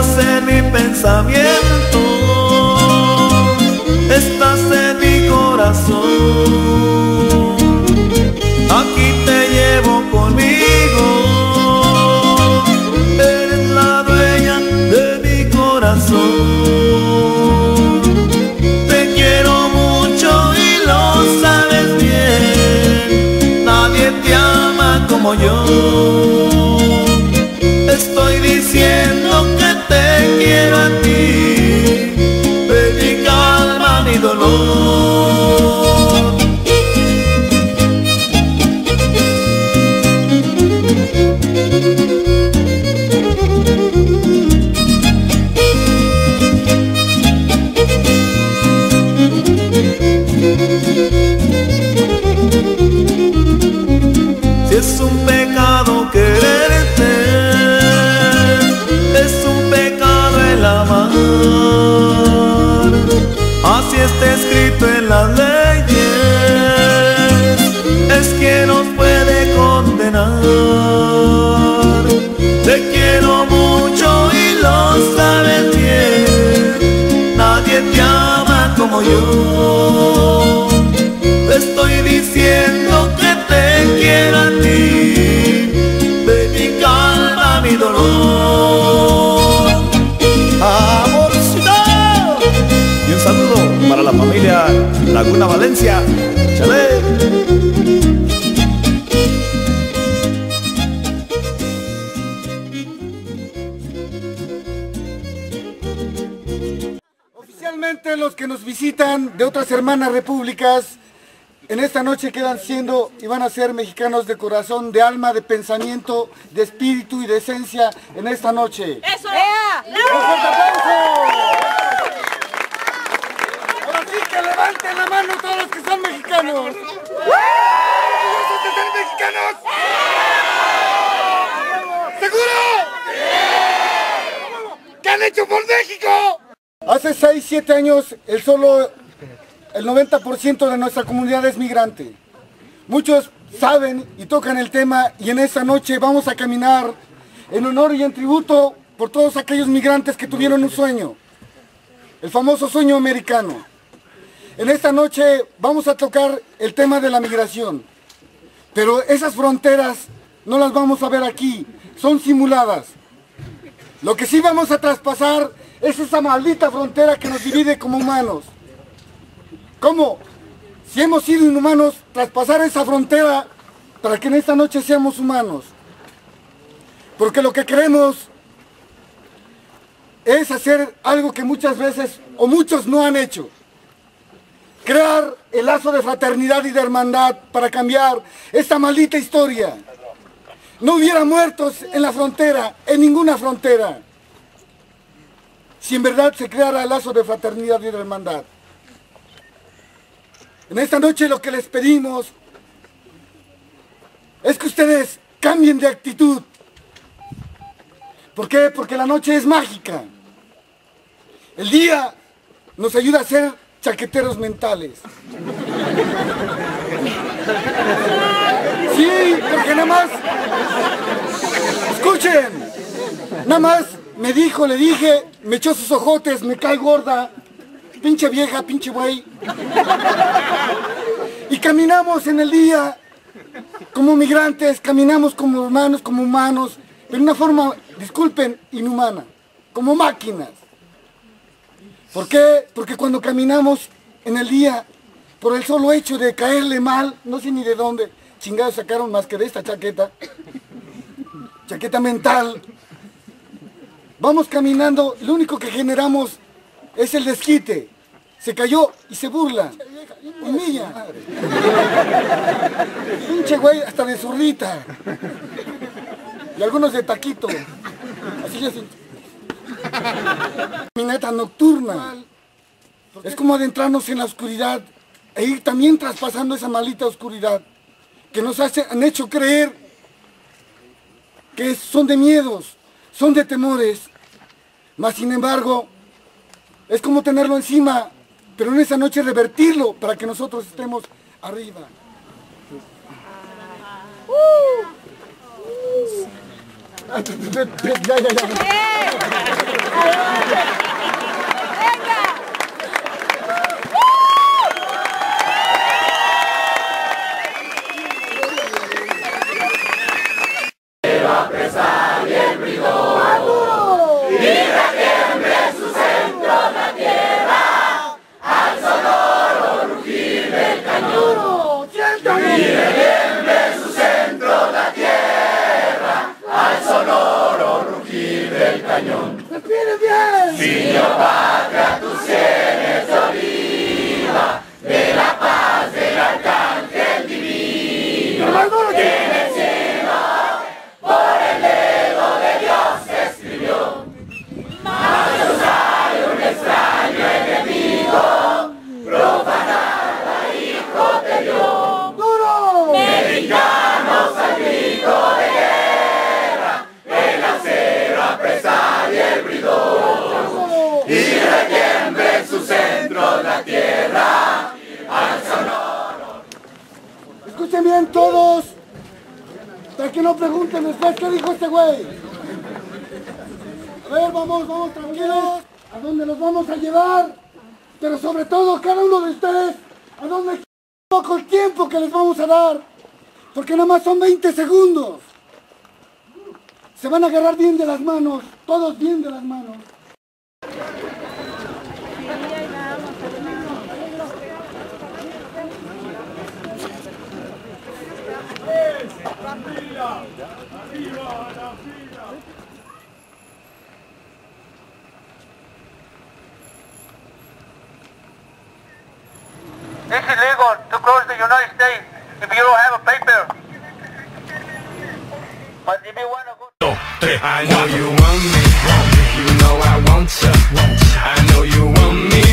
estás en mi pensamiento, estás en mi corazón. Aquí te llevo conmigo, eres la dueña de mi corazón. Te quiero mucho y lo sabes bien, nadie te ama como yo. Laguna Valencia. ¡Chale! Oficialmente los que nos visitan de otras hermanas repúblicas en esta noche quedan siendo y van a ser mexicanos de corazón, de alma, de pensamiento, de espíritu y de esencia en esta noche. ¡Eso! ¡Un fuerte aplauso! Ahora sí que levanten la mano todos los que son mexicanos. ¿Orgullosos de ser mexicanos? ¿Seguro? ¿Qué han hecho por México? Hace 6, 7 años el solo el 90% de nuestra comunidad es migrante. Muchos saben y tocan el tema y en esta noche vamos a caminar en honor y en tributo por todos aquellos migrantes que tuvieron un sueño, el famoso sueño americano. En esta noche vamos a tocar el tema de la migración, pero esas fronteras no las vamos a ver aquí, son simuladas. Lo que sí vamos a traspasar es esa maldita frontera que nos divide como humanos. ¿Cómo? Si hemos sido inhumanos, traspasar esa frontera para que en esta noche seamos humanos. Porque lo que queremos es hacer algo que muchas veces o muchos no han hecho. Crear el lazo de fraternidad y de hermandad para cambiar esta maldita historia. No hubiera muertos en la frontera, en ninguna frontera, si en verdad se creara el lazo de fraternidad y de hermandad. En esta noche lo que les pedimos es que ustedes cambien de actitud. ¿Por qué? Porque la noche es mágica. El día nos ayuda a ser chaqueteros mentales. Sí, porque nada más, escuchen, nada más me dijo, le dije, me echó sus ojotes, me cae gorda, pinche vieja, pinche güey. Y caminamos en el día como migrantes, caminamos como hermanos, como humanos, de una forma, disculpen, inhumana, como máquinas. ¿Por qué? Porque cuando caminamos en el día, por el solo hecho de caerle mal, no sé ni de dónde, chingados sacaron más que de esta chaqueta, chaqueta mental, vamos caminando, lo único que generamos es el desquite. Se cayó y se burla. Humilla. Pinche güey, hasta de zurrita. Y algunos de taquito. Así es. Caminata nocturna. Es como adentrarnos en la oscuridad e ir también traspasando esa maldita oscuridad que nos hace- han hecho creer que son de miedos, son de temores, mas sin embargo es como tenerlo encima, pero en esa noche revertirlo para que nosotros estemos arriba. Pega! cañón. Bien! ¡Sí, yo! Bien todos. Para que no pregunten después qué dijo este güey. A ver, vamos, vamos tranquilos. ¿A dónde los vamos a llevar? Pero sobre todo, cada uno de ustedes, ¿a dónde poco el tiempo que les vamos a dar? Porque nada más son 20 segundos. Se van a agarrar bien de las manos, todos bien de las manos. It's illegal to cross the United States if you don't have a paper. But if you want to go... I know you want me, you know I want to. I know you. I